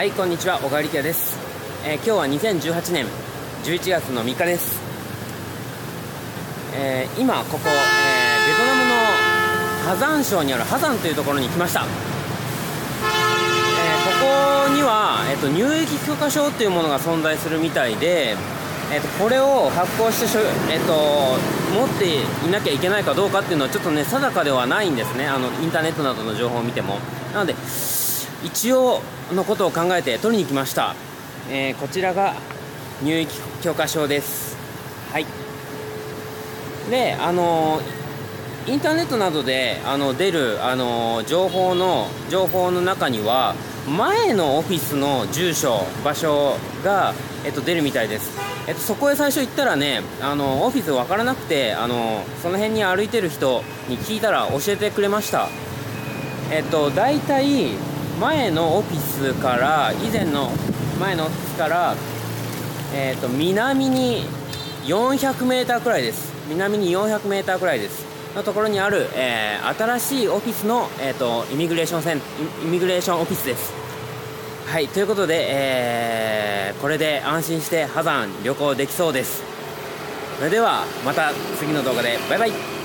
はいこんにちは小川力也です、えー、今日は2018年11月の3日です、えー、今ここ、えー、ベトナムのハザン省にあるハザンというところに来ました、えここには、えーと、入域許可証というものが存在するみたいで、えーと、これを発行して、えーと、持っていなきゃいけないかどうかっていうのはちょっとね定かではないんですね。あのインターネットなどの情報を見ても。なので一応のことを考えて取りに来ました、えー、こちらが入域許可証です。はい。であのインターネットなどであの出るあの情報の情報の中には前のオフィスの住所場所が、えっと、出るみたいです、えっと、そこへ最初行ったらねあのオフィス分からなくてあのその辺に歩いてる人に聞いたら教えてくれました。えっと大体前のオフィスから以前の前のオフィスから、えーと、南に 400m くらいです。南に 400m くらいです。のところにある、えー、新しいオフィスの、えーと、イミグレーションセンイミグレーションオフィスです。はいということで、えー、これで安心して波山旅行できそうです。それではまた次の動画で。バイバイ。